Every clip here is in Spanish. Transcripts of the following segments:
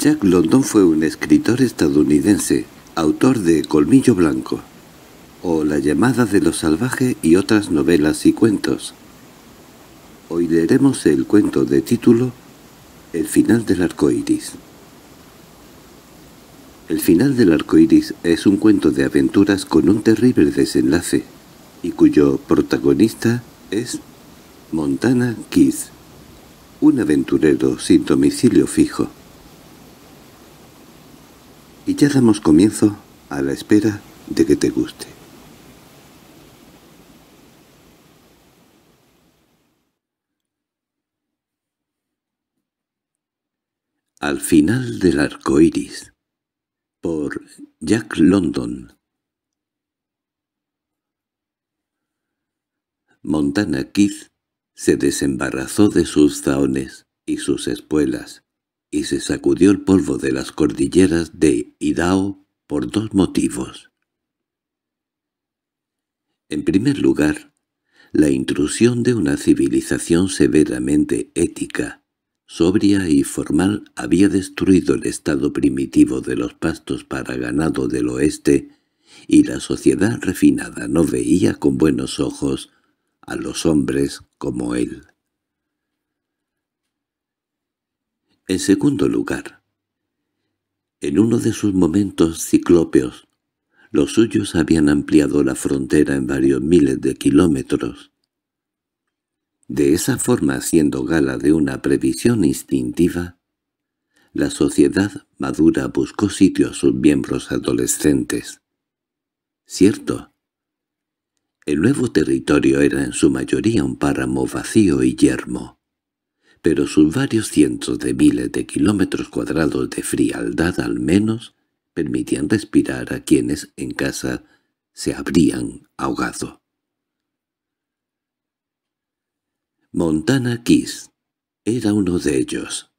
Jack London fue un escritor estadounidense, autor de Colmillo Blanco, o La llamada de lo salvaje y otras novelas y cuentos. Hoy leeremos el cuento de título El final del arco iris. El final del arco iris es un cuento de aventuras con un terrible desenlace, y cuyo protagonista es Montana Keith, un aventurero sin domicilio fijo. Y ya damos comienzo a la espera de que te guste. Al final del arco iris por Jack London Montana Keith se desembarazó de sus zaones y sus espuelas y se sacudió el polvo de las cordilleras de Idaho por dos motivos. En primer lugar, la intrusión de una civilización severamente ética sobria y formal había destruido el estado primitivo de los pastos para ganado del oeste y la sociedad refinada no veía con buenos ojos a los hombres como él. En segundo lugar, en uno de sus momentos ciclópeos, los suyos habían ampliado la frontera en varios miles de kilómetros, de esa forma, haciendo gala de una previsión instintiva, la sociedad madura buscó sitio a sus miembros adolescentes. Cierto, el nuevo territorio era en su mayoría un páramo vacío y yermo, pero sus varios cientos de miles de kilómetros cuadrados de frialdad al menos permitían respirar a quienes en casa se habrían ahogado. Montana Keys era uno de ellos.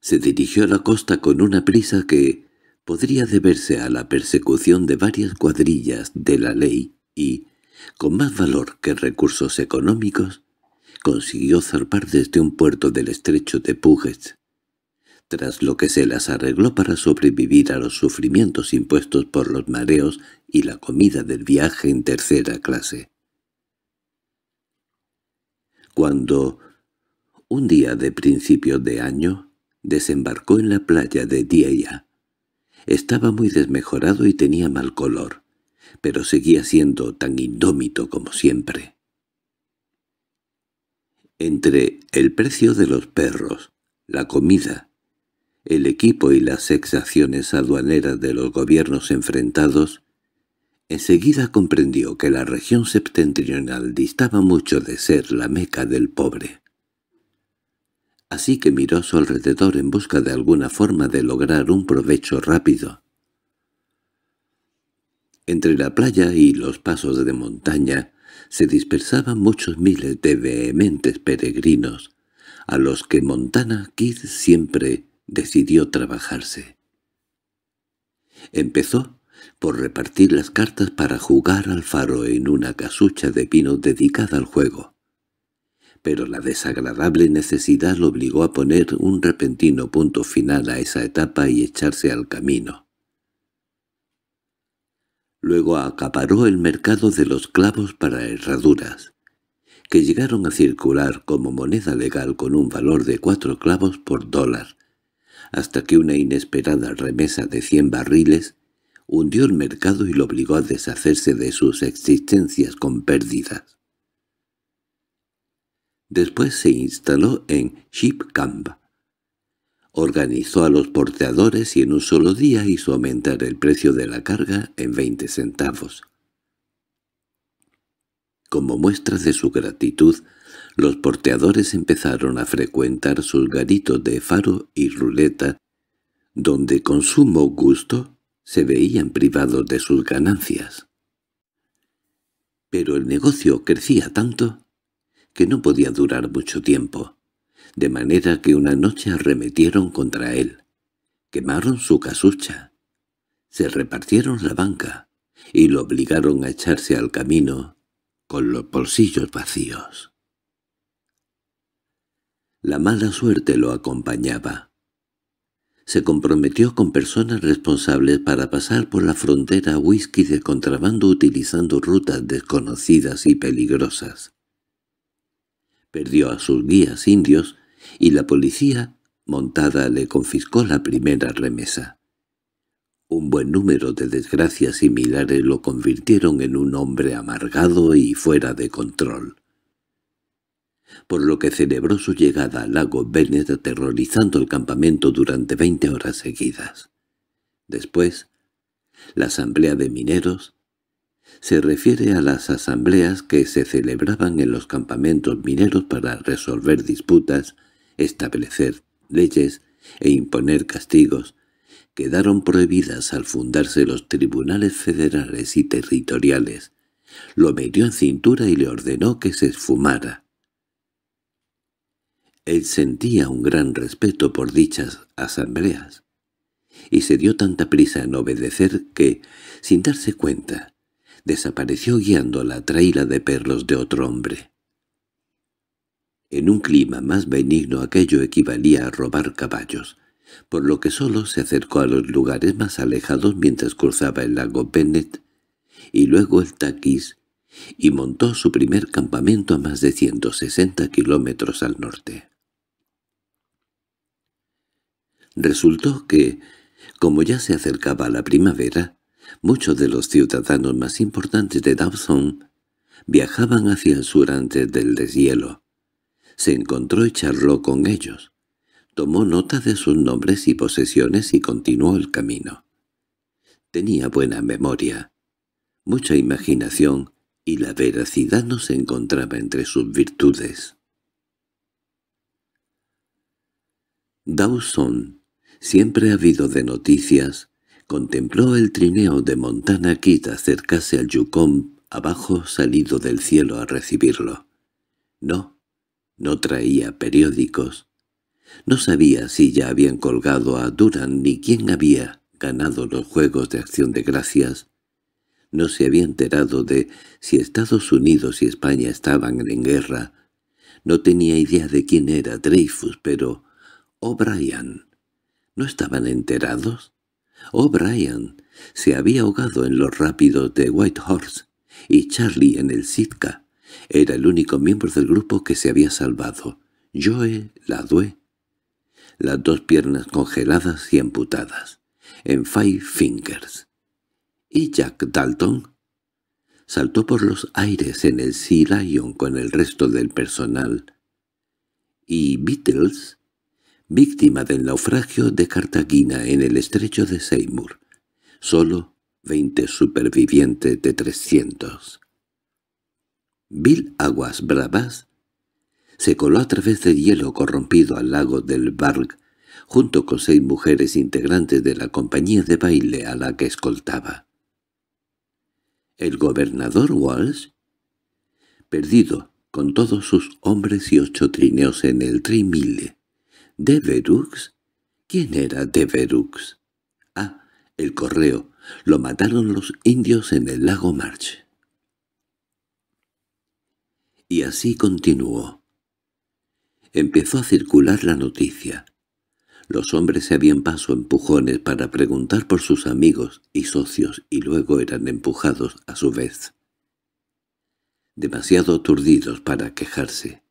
Se dirigió a la costa con una prisa que podría deberse a la persecución de varias cuadrillas de la ley y, con más valor que recursos económicos, consiguió zarpar desde un puerto del estrecho de Puget, tras lo que se las arregló para sobrevivir a los sufrimientos impuestos por los mareos y la comida del viaje en tercera clase cuando, un día de principio de año, desembarcó en la playa de Dieya. Estaba muy desmejorado y tenía mal color, pero seguía siendo tan indómito como siempre. Entre el precio de los perros, la comida, el equipo y las exacciones aduaneras de los gobiernos enfrentados, Enseguida comprendió que la región septentrional distaba mucho de ser la meca del pobre. Así que miró a su alrededor en busca de alguna forma de lograr un provecho rápido. Entre la playa y los pasos de montaña se dispersaban muchos miles de vehementes peregrinos, a los que Montana Kid siempre decidió trabajarse. Empezó por repartir las cartas para jugar al faro en una casucha de pino dedicada al juego. Pero la desagradable necesidad lo obligó a poner un repentino punto final a esa etapa y echarse al camino. Luego acaparó el mercado de los clavos para herraduras, que llegaron a circular como moneda legal con un valor de cuatro clavos por dólar, hasta que una inesperada remesa de cien barriles hundió el mercado y lo obligó a deshacerse de sus existencias con pérdidas. Después se instaló en Ship Camp. Organizó a los porteadores y en un solo día hizo aumentar el precio de la carga en veinte centavos. Como muestra de su gratitud, los porteadores empezaron a frecuentar sus garitos de faro y ruleta, donde con sumo gusto se veían privados de sus ganancias. Pero el negocio crecía tanto que no podía durar mucho tiempo, de manera que una noche arremetieron contra él, quemaron su casucha, se repartieron la banca y lo obligaron a echarse al camino con los bolsillos vacíos. La mala suerte lo acompañaba. Se comprometió con personas responsables para pasar por la frontera whisky de contrabando utilizando rutas desconocidas y peligrosas. Perdió a sus guías indios y la policía montada le confiscó la primera remesa. Un buen número de desgracias similares lo convirtieron en un hombre amargado y fuera de control. Por lo que celebró su llegada al lago Bennett aterrorizando el campamento durante veinte horas seguidas. Después, la asamblea de mineros se refiere a las asambleas que se celebraban en los campamentos mineros para resolver disputas, establecer leyes e imponer castigos, quedaron prohibidas al fundarse los tribunales federales y territoriales. Lo metió en cintura y le ordenó que se esfumara. Él sentía un gran respeto por dichas asambleas, y se dio tanta prisa en obedecer que, sin darse cuenta, desapareció guiando la traila de perros de otro hombre. En un clima más benigno aquello equivalía a robar caballos, por lo que solo se acercó a los lugares más alejados mientras cruzaba el lago Bennett y luego el Taquis y montó su primer campamento a más de 160 kilómetros al norte. Resultó que, como ya se acercaba la primavera, muchos de los ciudadanos más importantes de Dawson viajaban hacia el sur antes del deshielo. Se encontró y charló con ellos. Tomó nota de sus nombres y posesiones y continuó el camino. Tenía buena memoria, mucha imaginación y la veracidad no se encontraba entre sus virtudes. Dawson, siempre habido de noticias, contempló el trineo de Montana Kid acercarse al Yukon abajo salido del cielo a recibirlo. No, no traía periódicos, no sabía si ya habían colgado a Duran ni quién había ganado los Juegos de Acción de Gracias. No se había enterado de si Estados Unidos y España estaban en guerra. No tenía idea de quién era Dreyfus, pero O'Brien. ¿No estaban enterados? O'Brien se había ahogado en los rápidos de Whitehorse y Charlie en el Sitka. Era el único miembro del grupo que se había salvado. Joe Ladue las dos piernas congeladas y amputadas, en Five Fingers. Y Jack Dalton saltó por los aires en el Sea Lion con el resto del personal. Y Beatles, víctima del naufragio de Cartagena en el estrecho de Seymour, solo veinte supervivientes de trescientos. Bill Aguas Bravas se coló a través del hielo corrompido al lago del Barg, junto con seis mujeres integrantes de la compañía de baile a la que escoltaba. El gobernador Walsh, perdido con todos sus hombres y ocho trineos en el Trimille. ¿Deverux? ¿Quién era Deverux? Ah, el correo. Lo mataron los indios en el lago March. Y así continuó. Empezó a circular la noticia. Los hombres se habían paso empujones para preguntar por sus amigos y socios y luego eran empujados a su vez. Demasiado aturdidos para quejarse.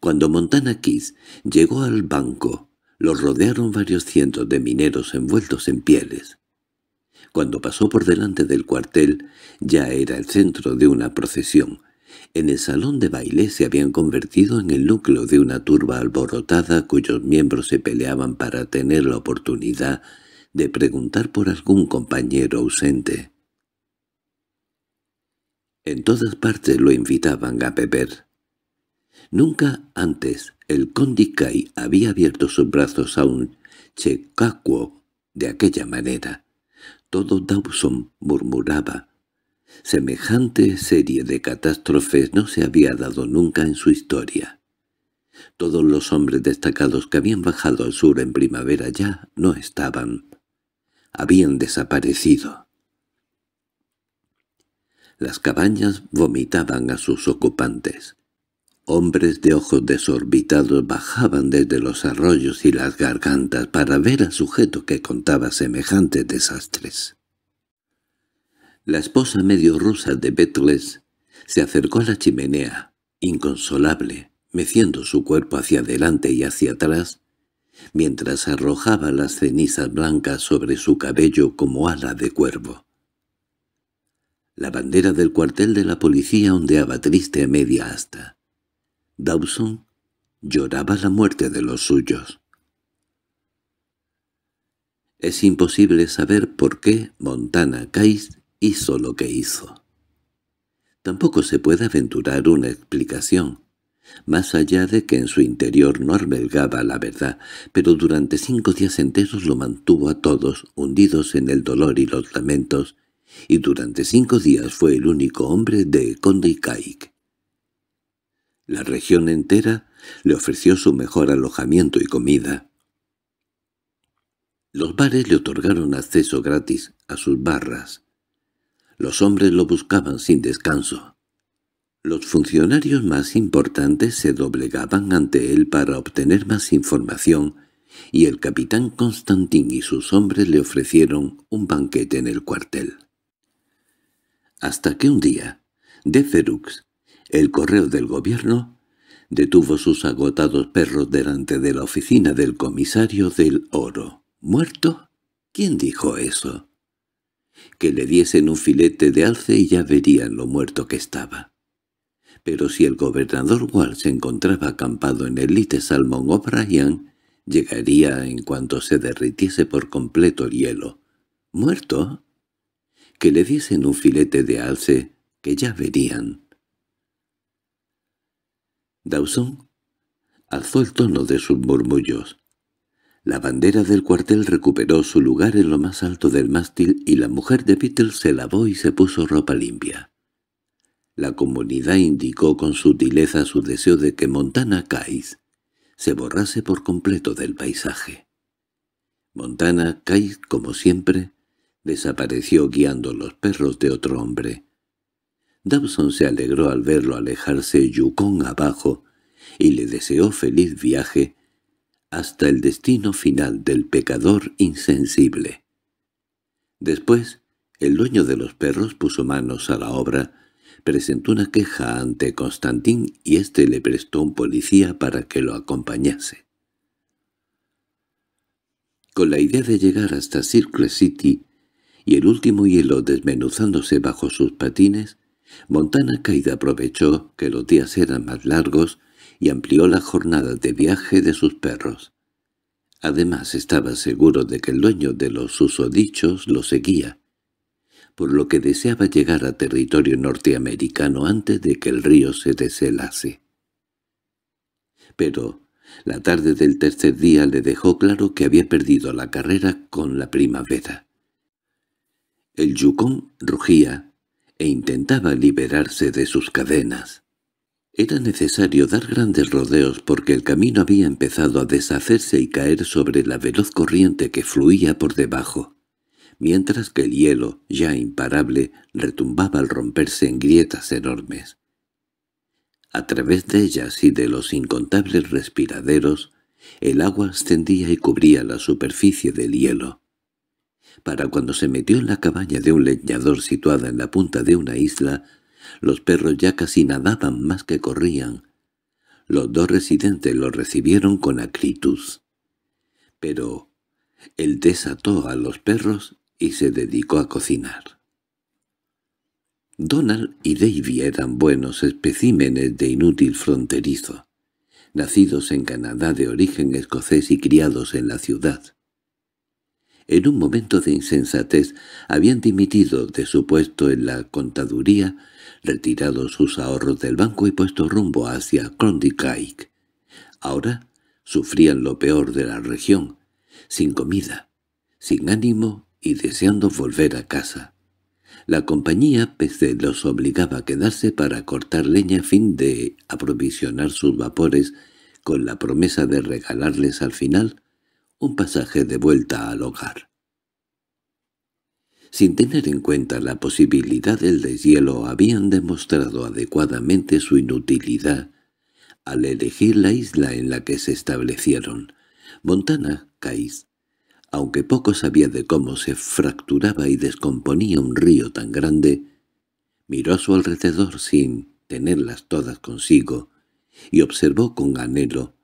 Cuando Montana Keys llegó al banco, los rodearon varios cientos de mineros envueltos en pieles. Cuando pasó por delante del cuartel, ya era el centro de una procesión, en el salón de baile se habían convertido en el núcleo de una turba alborotada cuyos miembros se peleaban para tener la oportunidad de preguntar por algún compañero ausente. En todas partes lo invitaban a beber. Nunca antes el Condicay había abierto sus brazos a un checacuo de aquella manera. Todo Dawson murmuraba, Semejante serie de catástrofes no se había dado nunca en su historia. Todos los hombres destacados que habían bajado al sur en primavera ya no estaban. Habían desaparecido. Las cabañas vomitaban a sus ocupantes. Hombres de ojos desorbitados bajaban desde los arroyos y las gargantas para ver al sujeto que contaba semejantes desastres. La esposa medio rusa de Betles se acercó a la chimenea, inconsolable, meciendo su cuerpo hacia adelante y hacia atrás, mientras arrojaba las cenizas blancas sobre su cabello como ala de cuervo. La bandera del cuartel de la policía ondeaba triste a media asta. Dawson lloraba la muerte de los suyos. Es imposible saber por qué Montana Case hizo lo que hizo. Tampoco se puede aventurar una explicación, más allá de que en su interior no albergaba la verdad, pero durante cinco días enteros lo mantuvo a todos hundidos en el dolor y los lamentos, y durante cinco días fue el único hombre de Conde la región entera le ofreció su mejor alojamiento y comida. Los bares le otorgaron acceso gratis a sus barras. Los hombres lo buscaban sin descanso. Los funcionarios más importantes se doblegaban ante él para obtener más información y el capitán Constantín y sus hombres le ofrecieron un banquete en el cuartel. Hasta que un día, Deferux el correo del gobierno detuvo sus agotados perros delante de la oficina del comisario del oro. ¿Muerto? ¿Quién dijo eso? Que le diesen un filete de alce y ya verían lo muerto que estaba. Pero si el gobernador Wall se encontraba acampado en el Lite Salmon O'Brien, llegaría en cuanto se derritiese por completo el hielo. ¿Muerto? Que le diesen un filete de alce que ya verían. Dawson alzó el tono de sus murmullos. La bandera del cuartel recuperó su lugar en lo más alto del mástil y la mujer de Peter se lavó y se puso ropa limpia. La comunidad indicó con sutileza su deseo de que Montana Cais se borrase por completo del paisaje. Montana Cais, como siempre, desapareció guiando los perros de otro hombre. Dawson se alegró al verlo alejarse Yukon abajo y le deseó feliz viaje hasta el destino final del pecador insensible. Después, el dueño de los perros puso manos a la obra, presentó una queja ante Constantín y éste le prestó un policía para que lo acompañase. Con la idea de llegar hasta Circle City y el último hielo desmenuzándose bajo sus patines, Montana Caída aprovechó que los días eran más largos y amplió la jornada de viaje de sus perros. Además estaba seguro de que el dueño de los susodichos lo seguía, por lo que deseaba llegar a territorio norteamericano antes de que el río se deshelase. Pero la tarde del tercer día le dejó claro que había perdido la carrera con la primavera. El yucón rugía e intentaba liberarse de sus cadenas. Era necesario dar grandes rodeos porque el camino había empezado a deshacerse y caer sobre la veloz corriente que fluía por debajo, mientras que el hielo, ya imparable, retumbaba al romperse en grietas enormes. A través de ellas y de los incontables respiraderos, el agua ascendía y cubría la superficie del hielo para cuando se metió en la cabaña de un leñador situada en la punta de una isla, los perros ya casi nadaban más que corrían. Los dos residentes lo recibieron con acritud. Pero él desató a los perros y se dedicó a cocinar. Donald y Davy eran buenos especímenes de inútil fronterizo, nacidos en Canadá de origen escocés y criados en la ciudad. En un momento de insensatez habían dimitido de su puesto en la contaduría, retirado sus ahorros del banco y puesto rumbo hacia Klondike. Ahora sufrían lo peor de la región, sin comida, sin ánimo y deseando volver a casa. La compañía PC los obligaba a quedarse para cortar leña a fin de aprovisionar sus vapores con la promesa de regalarles al final un pasaje de vuelta al hogar. Sin tener en cuenta la posibilidad del deshielo habían demostrado adecuadamente su inutilidad al elegir la isla en la que se establecieron. Montana, Cais, aunque poco sabía de cómo se fracturaba y descomponía un río tan grande, miró a su alrededor sin tenerlas todas consigo y observó con anhelo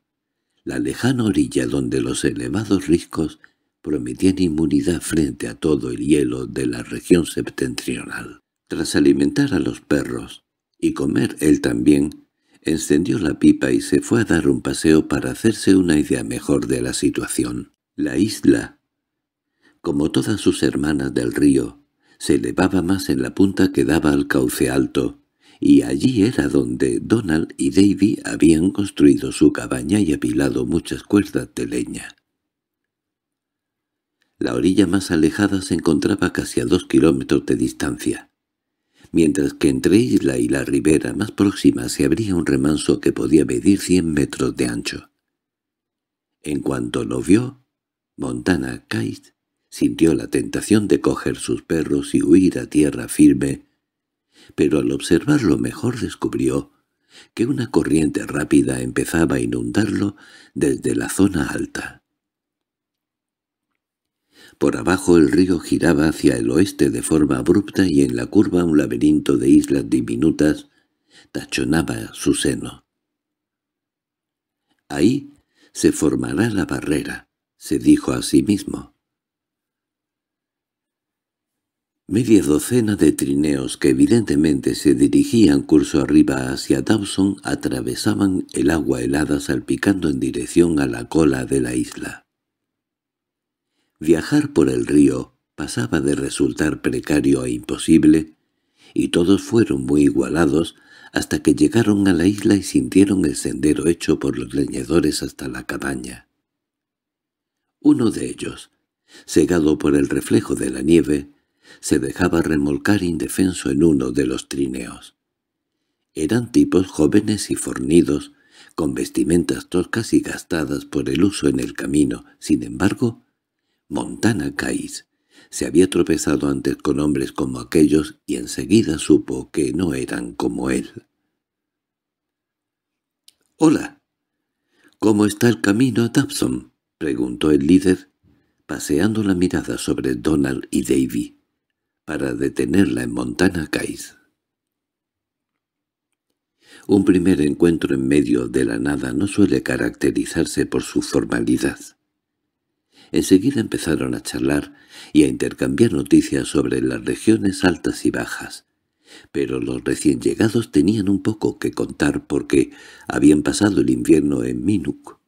la lejana orilla donde los elevados riscos prometían inmunidad frente a todo el hielo de la región septentrional. Tras alimentar a los perros y comer él también, encendió la pipa y se fue a dar un paseo para hacerse una idea mejor de la situación. La isla, como todas sus hermanas del río, se elevaba más en la punta que daba al cauce alto, y allí era donde Donald y Davy habían construido su cabaña y apilado muchas cuerdas de leña. La orilla más alejada se encontraba casi a dos kilómetros de distancia, mientras que entre isla y la ribera más próxima se abría un remanso que podía medir cien metros de ancho. En cuanto lo vio, Montana Kite sintió la tentación de coger sus perros y huir a tierra firme, pero al observarlo mejor descubrió que una corriente rápida empezaba a inundarlo desde la zona alta. Por abajo el río giraba hacia el oeste de forma abrupta y en la curva un laberinto de islas diminutas tachonaba su seno. Ahí se formará la barrera, se dijo a sí mismo. Media docena de trineos que evidentemente se dirigían curso arriba hacia Dawson atravesaban el agua helada salpicando en dirección a la cola de la isla. Viajar por el río pasaba de resultar precario e imposible, y todos fueron muy igualados hasta que llegaron a la isla y sintieron el sendero hecho por los leñadores hasta la cabaña. Uno de ellos, cegado por el reflejo de la nieve, se dejaba remolcar indefenso en uno de los trineos. Eran tipos jóvenes y fornidos, con vestimentas toscas y gastadas por el uso en el camino. Sin embargo, Montana Cais se había tropezado antes con hombres como aquellos y enseguida supo que no eran como él. —Hola. —¿Cómo está el camino a Dabson? —preguntó el líder, paseando la mirada sobre Donald y Davy, para detenerla en Montana Cais. Un primer encuentro en medio de la nada no suele caracterizarse por su formalidad. Enseguida empezaron a charlar y a intercambiar noticias sobre las regiones altas y bajas. Pero los recién llegados tenían un poco que contar porque habían pasado el invierno en Minuk,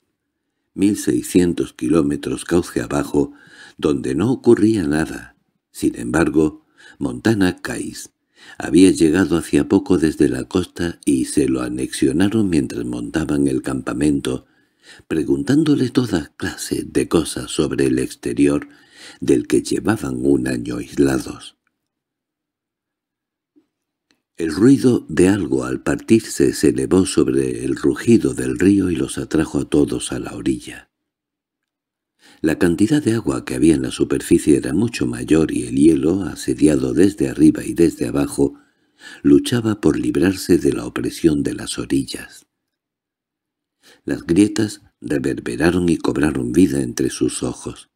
mil seiscientos kilómetros cauce abajo, donde no ocurría nada. Sin embargo, Montana Cais había llegado hacía poco desde la costa y se lo anexionaron mientras montaban el campamento preguntándole toda clase de cosas sobre el exterior del que llevaban un año aislados. El ruido de algo al partirse se elevó sobre el rugido del río y los atrajo a todos a la orilla. La cantidad de agua que había en la superficie era mucho mayor y el hielo, asediado desde arriba y desde abajo, luchaba por librarse de la opresión de las orillas. Las grietas reverberaron y cobraron vida entre sus ojos,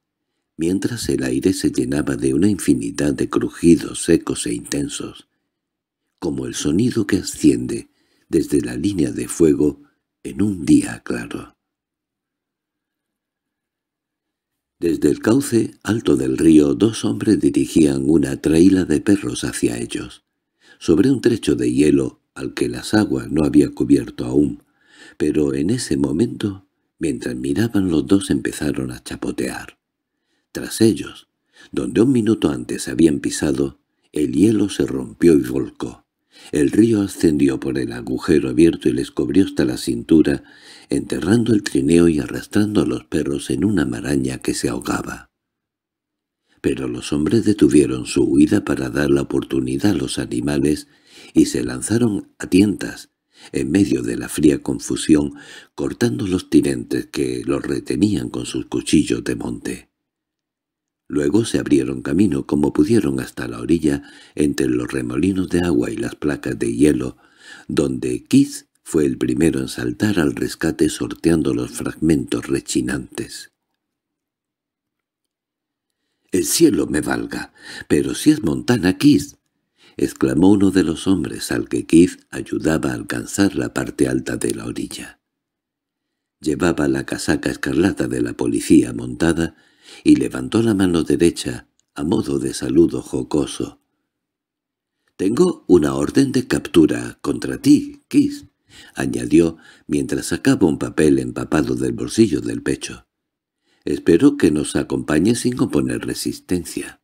mientras el aire se llenaba de una infinidad de crujidos secos e intensos, como el sonido que asciende desde la línea de fuego en un día claro. Desde el cauce alto del río dos hombres dirigían una traila de perros hacia ellos. Sobre un trecho de hielo al que las aguas no había cubierto aún, pero en ese momento, mientras miraban los dos empezaron a chapotear. Tras ellos, donde un minuto antes habían pisado, el hielo se rompió y volcó. El río ascendió por el agujero abierto y les cubrió hasta la cintura, enterrando el trineo y arrastrando a los perros en una maraña que se ahogaba. Pero los hombres detuvieron su huida para dar la oportunidad a los animales y se lanzaron a tientas, en medio de la fría confusión, cortando los tirentes que los retenían con sus cuchillos de monte. Luego se abrieron camino como pudieron hasta la orilla, entre los remolinos de agua y las placas de hielo, donde Kiss Fue el primero en saltar al rescate sorteando los fragmentos rechinantes. «¡El cielo me valga! ¡Pero si es Montana Keith!» Exclamó uno de los hombres al que Keith ayudaba a alcanzar la parte alta de la orilla. Llevaba la casaca escarlata de la policía montada y levantó la mano derecha a modo de saludo jocoso. «Tengo una orden de captura contra ti, Keith», añadió mientras sacaba un papel empapado del bolsillo del pecho. «Espero que nos acompañe sin oponer resistencia».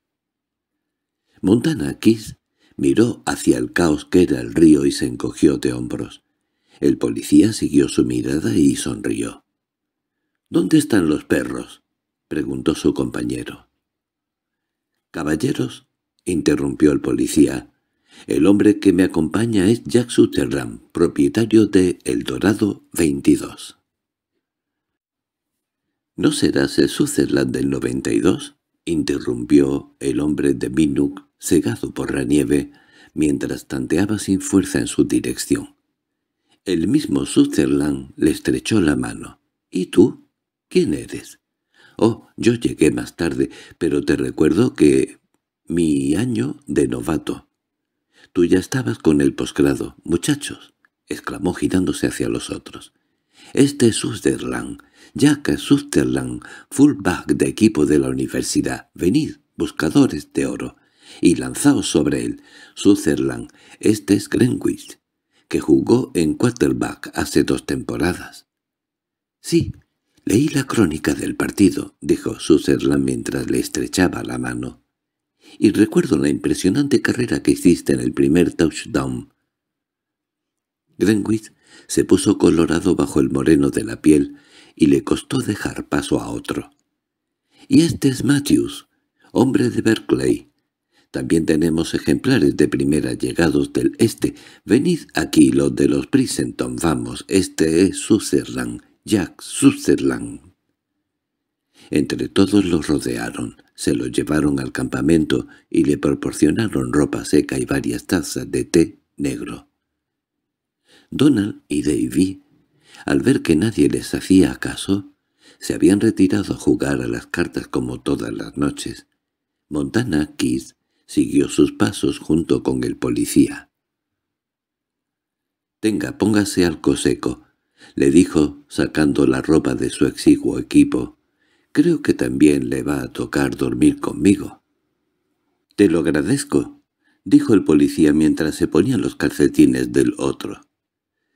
Montana Kiss miró hacia el caos que era el río y se encogió de hombros. El policía siguió su mirada y sonrió. «¿Dónde están los perros?» preguntó su compañero. «Caballeros», interrumpió el policía, el hombre que me acompaña es Jack Sutherland, propietario de El Dorado 22. —¿No serás el Sutherland del 92? —interrumpió el hombre de Minuk, cegado por la nieve, mientras tanteaba sin fuerza en su dirección. El mismo Sutherland le estrechó la mano. —¿Y tú? ¿Quién eres? —Oh, yo llegué más tarde, pero te recuerdo que... mi año de novato. —Tú ya estabas con el posgrado, muchachos —exclamó girándose hacia los otros. —Este es Sutherland, Jack Sutherland, fullback de equipo de la universidad. Venid, buscadores de oro, y lanzaos sobre él. Sutherland, este es Greenwich, que jugó en quarterback hace dos temporadas. —Sí, leí la crónica del partido —dijo Sutherland mientras le estrechaba la mano y recuerdo la impresionante carrera que hiciste en el primer touchdown. Greenwich se puso colorado bajo el moreno de la piel y le costó dejar paso a otro. —Y este es Matthews, hombre de Berkeley. También tenemos ejemplares de primera llegados del este. Venid aquí los de los Princeton, vamos, este es Sutherland, Jack Sutherland. Entre todos los rodearon. Se lo llevaron al campamento y le proporcionaron ropa seca y varias tazas de té negro. Donald y Davy, al ver que nadie les hacía caso, se habían retirado a jugar a las cartas como todas las noches. Montana Keith siguió sus pasos junto con el policía. «Tenga, póngase algo seco», le dijo, sacando la ropa de su exiguo equipo. Creo que también le va a tocar dormir conmigo. —Te lo agradezco —dijo el policía mientras se ponía los calcetines del otro.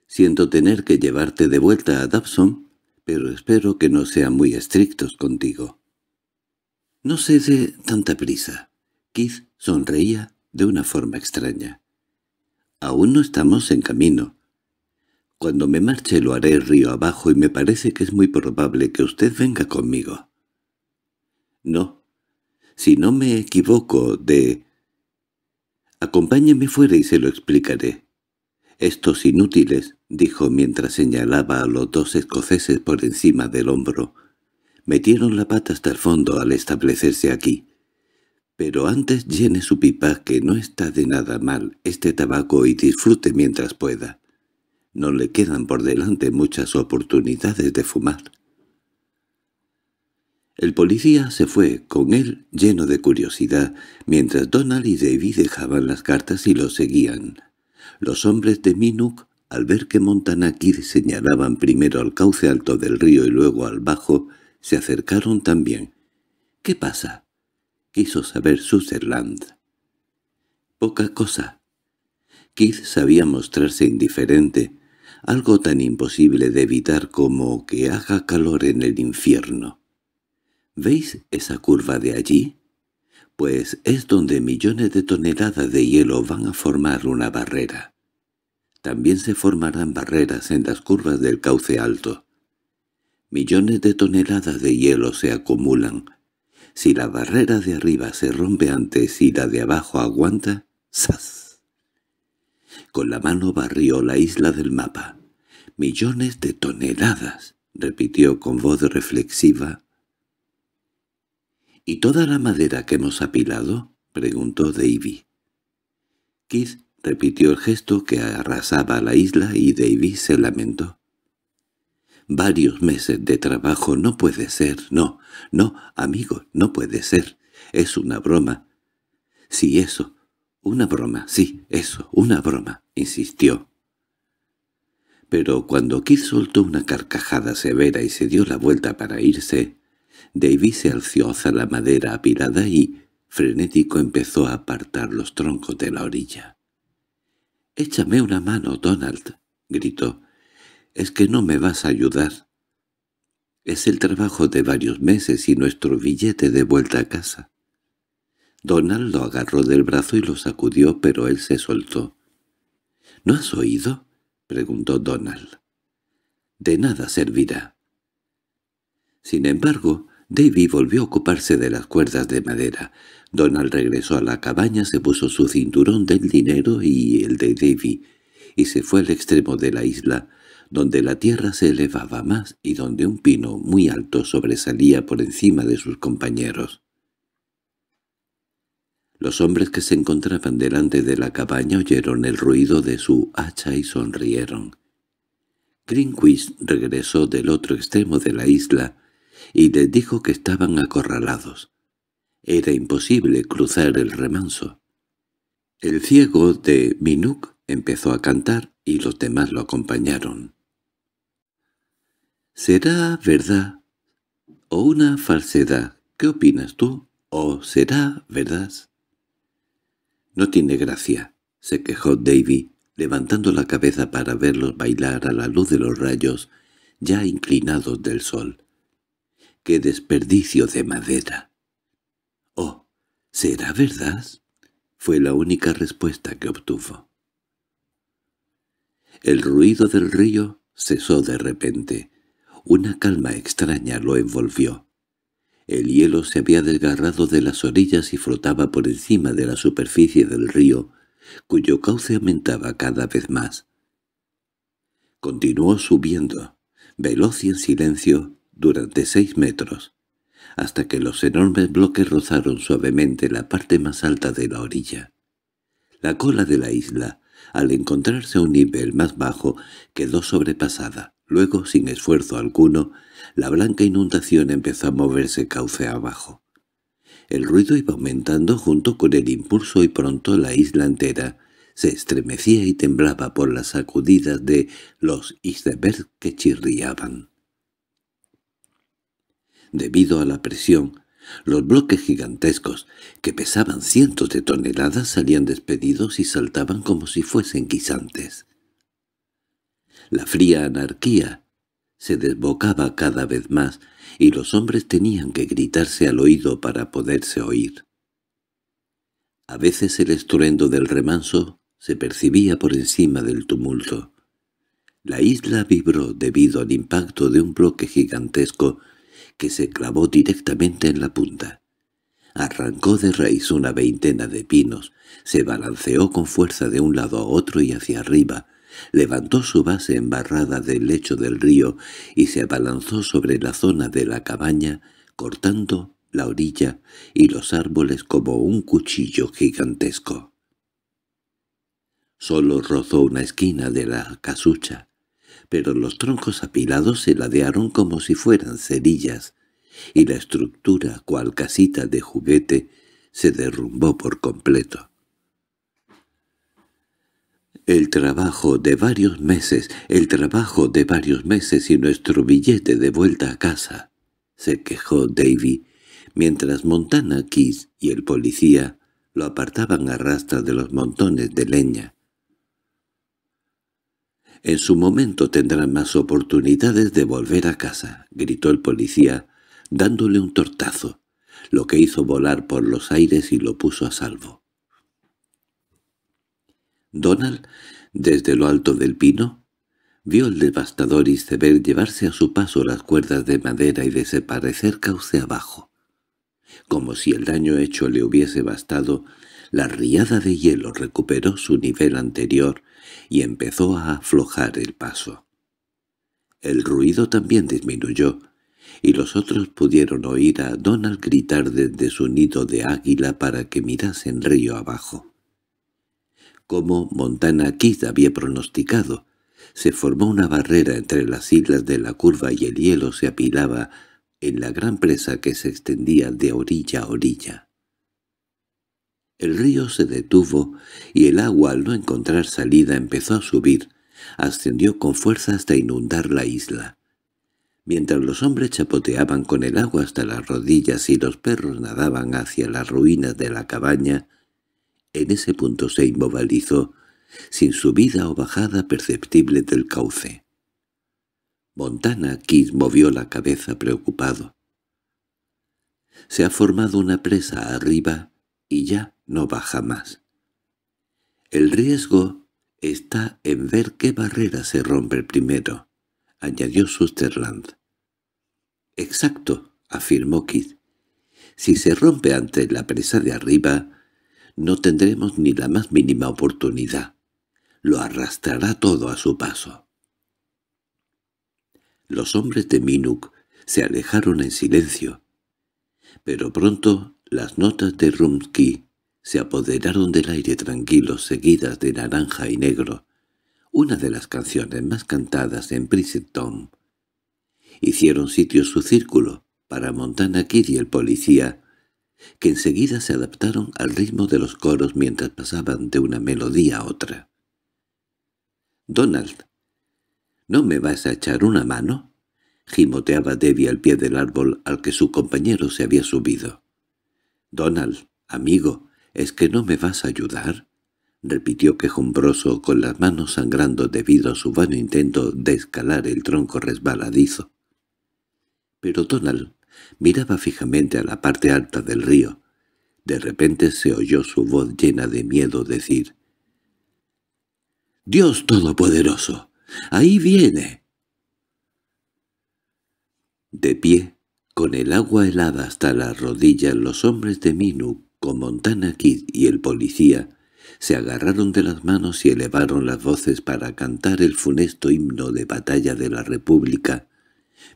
—Siento tener que llevarte de vuelta a Dobson, pero espero que no sean muy estrictos contigo. —No se dé tanta prisa. Sonreía de una forma extraña. —Aún no estamos en camino. Cuando me marche lo haré río abajo y me parece que es muy probable que usted venga conmigo. No. Si no me equivoco de... Acompáñeme fuera y se lo explicaré. Estos inútiles, dijo mientras señalaba a los dos escoceses por encima del hombro, metieron la pata hasta el fondo al establecerse aquí. Pero antes llene su pipa, que no está de nada mal este tabaco y disfrute mientras pueda. No le quedan por delante muchas oportunidades de fumar. El policía se fue con él lleno de curiosidad, mientras Donald y Davy dejaban las cartas y lo seguían. Los hombres de Minuk, al ver que Montanaki señalaban primero al cauce alto del río y luego al bajo, se acercaron también. —¿Qué pasa? —quiso saber Sutherland. —Poca cosa. Keith sabía mostrarse indiferente, algo tan imposible de evitar como que haga calor en el infierno. ¿Veis esa curva de allí? Pues es donde millones de toneladas de hielo van a formar una barrera. También se formarán barreras en las curvas del cauce alto. Millones de toneladas de hielo se acumulan. Si la barrera de arriba se rompe antes y la de abajo aguanta, ¡zas! Con la mano barrió la isla del mapa. «Millones de toneladas», repitió con voz reflexiva, ¿Y toda la madera que hemos apilado? —preguntó Davy. Keith repitió el gesto que arrasaba la isla y Davy se lamentó. Varios meses de trabajo no puede ser, no, no, amigo, no puede ser. Es una broma. Sí, eso, una broma, sí, eso, una broma, insistió. Pero cuando Keith soltó una carcajada severa y se dio la vuelta para irse, Davy se alció hacia la madera apilada y, frenético, empezó a apartar los troncos de la orilla. «Échame una mano, Donald», gritó. «¿Es que no me vas a ayudar?» «Es el trabajo de varios meses y nuestro billete de vuelta a casa». Donald lo agarró del brazo y lo sacudió, pero él se soltó. —¿No has oído? —preguntó Donald. —De nada servirá. Sin embargo, Davy volvió a ocuparse de las cuerdas de madera. Donald regresó a la cabaña, se puso su cinturón del dinero y el de Davy, y se fue al extremo de la isla, donde la tierra se elevaba más y donde un pino muy alto sobresalía por encima de sus compañeros. Los hombres que se encontraban delante de la cabaña oyeron el ruido de su hacha y sonrieron. Greenquist regresó del otro extremo de la isla y les dijo que estaban acorralados. Era imposible cruzar el remanso. El ciego de Minuk empezó a cantar y los demás lo acompañaron. ¿Será verdad o una falsedad? ¿Qué opinas tú? ¿O será verdad? No tiene gracia, se quejó Davy, levantando la cabeza para verlos bailar a la luz de los rayos ya inclinados del sol. ¡Qué desperdicio de madera! —¿Será verdad? —fue la única respuesta que obtuvo. El ruido del río cesó de repente. Una calma extraña lo envolvió. El hielo se había desgarrado de las orillas y flotaba por encima de la superficie del río, cuyo cauce aumentaba cada vez más. Continuó subiendo, veloz y en silencio, durante seis metros hasta que los enormes bloques rozaron suavemente la parte más alta de la orilla. La cola de la isla, al encontrarse a un nivel más bajo, quedó sobrepasada. Luego, sin esfuerzo alguno, la blanca inundación empezó a moverse cauce abajo. El ruido iba aumentando junto con el impulso y pronto la isla entera se estremecía y temblaba por las sacudidas de los icebergs que chirriaban. Debido a la presión, los bloques gigantescos, que pesaban cientos de toneladas, salían despedidos y saltaban como si fuesen guisantes. La fría anarquía se desbocaba cada vez más y los hombres tenían que gritarse al oído para poderse oír. A veces el estruendo del remanso se percibía por encima del tumulto. La isla vibró debido al impacto de un bloque gigantesco que se clavó directamente en la punta. Arrancó de raíz una veintena de pinos, se balanceó con fuerza de un lado a otro y hacia arriba, levantó su base embarrada del lecho del río y se abalanzó sobre la zona de la cabaña, cortando la orilla y los árboles como un cuchillo gigantesco. Solo rozó una esquina de la casucha, pero los troncos apilados se ladearon como si fueran cerillas, y la estructura, cual casita de juguete, se derrumbó por completo. El trabajo de varios meses, el trabajo de varios meses y nuestro billete de vuelta a casa, se quejó Davy, mientras Montana Keys y el policía lo apartaban a rastras de los montones de leña. En su momento tendrán más oportunidades de volver a casa, gritó el policía, dándole un tortazo, lo que hizo volar por los aires y lo puso a salvo. Donald, desde lo alto del pino, vio el devastador iceberg llevarse a su paso las cuerdas de madera y desaparecer cauce abajo. Como si el daño hecho le hubiese bastado, la riada de hielo recuperó su nivel anterior y empezó a aflojar el paso. El ruido también disminuyó, y los otros pudieron oír a Donald gritar desde su nido de águila para que mirasen río abajo. Como Montana Keith había pronosticado, se formó una barrera entre las islas de la curva y el hielo se apilaba en la gran presa que se extendía de orilla a orilla. El río se detuvo y el agua al no encontrar salida empezó a subir, ascendió con fuerza hasta inundar la isla. Mientras los hombres chapoteaban con el agua hasta las rodillas y los perros nadaban hacia las ruinas de la cabaña, en ese punto se inmovilizó, sin subida o bajada perceptible del cauce. Montana Keith movió la cabeza preocupado. Se ha formado una presa arriba y ya no baja más. El riesgo está en ver qué barrera se rompe primero, añadió Susterland. Exacto, afirmó Keith. Si se rompe ante la presa de arriba, no tendremos ni la más mínima oportunidad. Lo arrastrará todo a su paso. Los hombres de Minuk se alejaron en silencio, pero pronto las notas de Rumsky se apoderaron del aire tranquilo seguidas de naranja y negro, una de las canciones más cantadas en Princeton. Hicieron sitio su círculo para Montana Kid y el policía, que enseguida se adaptaron al ritmo de los coros mientras pasaban de una melodía a otra. «Donald, ¿no me vas a echar una mano?» gimoteaba Debbie al pie del árbol al que su compañero se había subido. «Donald, amigo, ¿es que no me vas a ayudar?» repitió quejumbroso con las manos sangrando debido a su vano intento de escalar el tronco resbaladizo. Pero Donald miraba fijamente a la parte alta del río. De repente se oyó su voz llena de miedo decir «¡Dios Todopoderoso! ¡Ahí viene!» De pie, con el agua helada hasta las rodillas, los hombres de Minu, con Montana Kid y el policía, se agarraron de las manos y elevaron las voces para cantar el funesto himno de batalla de la República,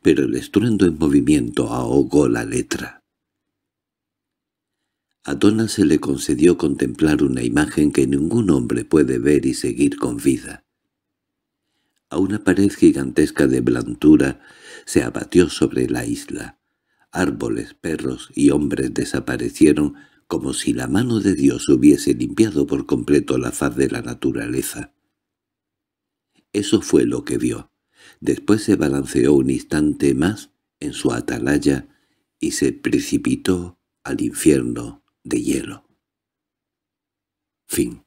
pero el estruendo en movimiento ahogó la letra. A Donna se le concedió contemplar una imagen que ningún hombre puede ver y seguir con vida. A una pared gigantesca de blandura se abatió sobre la isla. Árboles, perros y hombres desaparecieron como si la mano de Dios hubiese limpiado por completo la faz de la naturaleza. Eso fue lo que vio. Después se balanceó un instante más en su atalaya y se precipitó al infierno de hielo. Fin